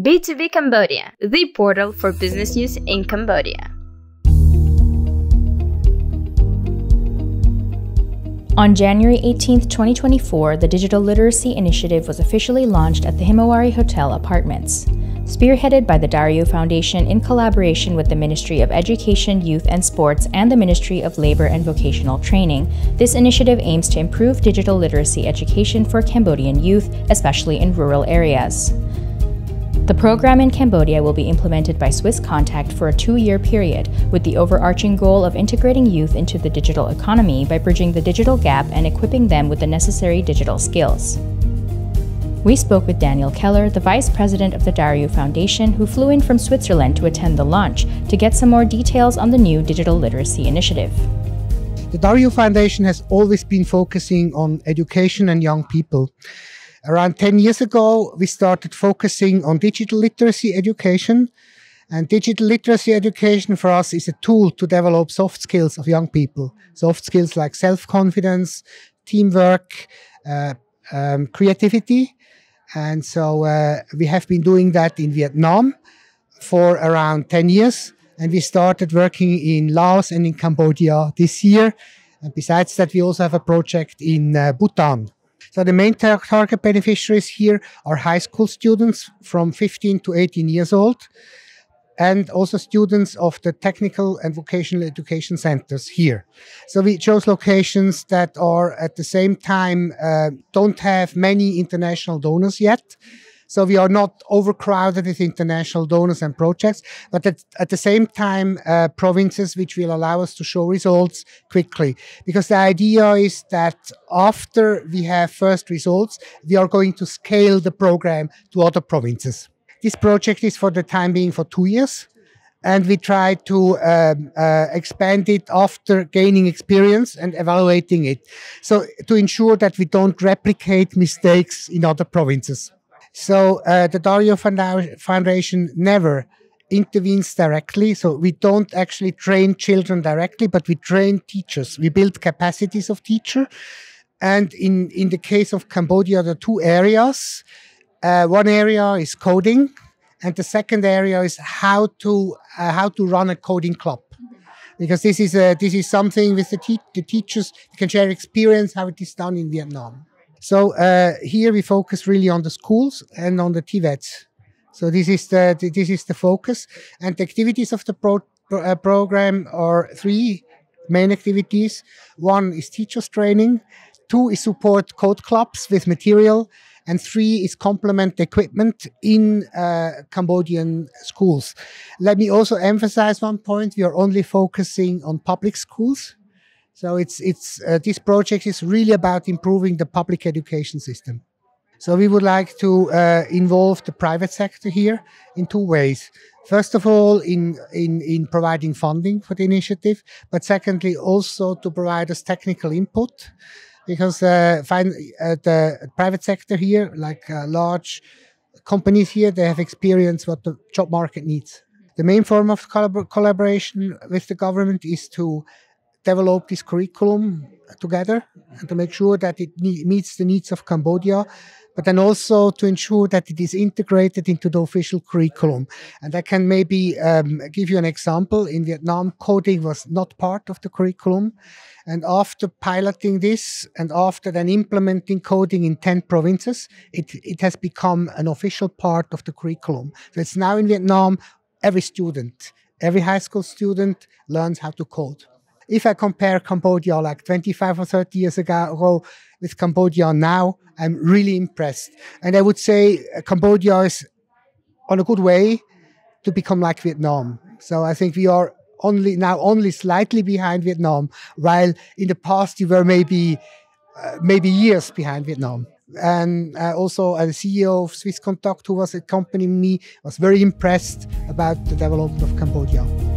B2B Cambodia, the portal for business use in Cambodia. On January 18, 2024, the Digital Literacy Initiative was officially launched at the Himawari Hotel Apartments. Spearheaded by the Dariu Foundation in collaboration with the Ministry of Education, Youth and Sports and the Ministry of Labor and Vocational Training, this initiative aims to improve digital literacy education for Cambodian youth, especially in rural areas. The program in Cambodia will be implemented by Swisscontact for a two year period, with the overarching goal of integrating youth into the digital economy by bridging the digital gap and equipping them with the necessary digital skills. We spoke with Daniel Keller, the vice president of the Dariu Foundation, who flew in from Switzerland to attend the launch to get some more details on the new digital literacy initiative. The Dariu Foundation has always been focusing on education and young people. Around 10 years ago, we started focusing on digital literacy education. And digital literacy education for us is a tool to develop soft skills of young people. Soft skills like self confidence, teamwork, uh, um, creativity. And so uh, we have been doing that in Vietnam for around 10 years. And we started working in Laos and in Cambodia this year. And besides that, we also have a project in uh, Bhutan. So the main tar target beneficiaries here are high school students from 15 to 18 years old and also students of the technical and vocational education centers here. So we chose locations that are at the same time uh, don't have many international donors yet. So we are not overcrowded with international donors and projects, but at, at the same time, uh, provinces which will allow us to show results quickly. Because the idea is that after we have first results, we are going to scale the program to other provinces. This project is for the time being for two years. And we try to um, uh, expand it after gaining experience and evaluating it. So to ensure that we don't replicate mistakes in other provinces. So uh, the Dariu Foundation never intervenes directly. So we don't actually train children directly, but we train teachers. We build capacities of teacher. And in, in the case of Cambodia, there are two areas. Uh, one area is coding, and the second area is how to uh, how to run a coding club, because this is a, this is something with the, te- the teachers can share experience how it is done in Vietnam. So uh, here we focus really on the schools and on the TVETs. So this is the this is the focus, and the activities of the pro, pro, uh, program are three main activities. One is teachers training. Two is support code clubs with material and three is complement equipment in uh, Cambodian schools. Let me also emphasize one point: we are only focusing on public schools. So it's it's uh, this project is really about improving the public education system. So we would like to uh, involve the private sector here in two ways. First of all, in, in, in providing funding for the initiative, but secondly, also to provide us technical input because uh, find, uh, the private sector here, like uh, large companies here, they have experience what the job market needs. The main form of collab collaboration with the government is to develop this curriculum together and to make sure that it meets the needs of Cambodia, but then also to ensure that it is integrated into the official curriculum. And I can maybe um, give you an example. In Vietnam, coding was not part of the curriculum. And after piloting this and after then implementing coding in 10 provinces, it, it has become an official part of the curriculum. So it's now in Vietnam, every student, every high school student learns how to code if I compare Cambodia like 25 or 30 years ago with Cambodia now, I'm really impressed. And I would say uh, Cambodia is on a good way to become like Vietnam. So I think we are only now only slightly behind Vietnam, while in the past we were maybe uh, maybe years behind Vietnam. And uh, also, uh, the CEO of Swisscontact, who was accompanying me, was very impressed about the development of Cambodia.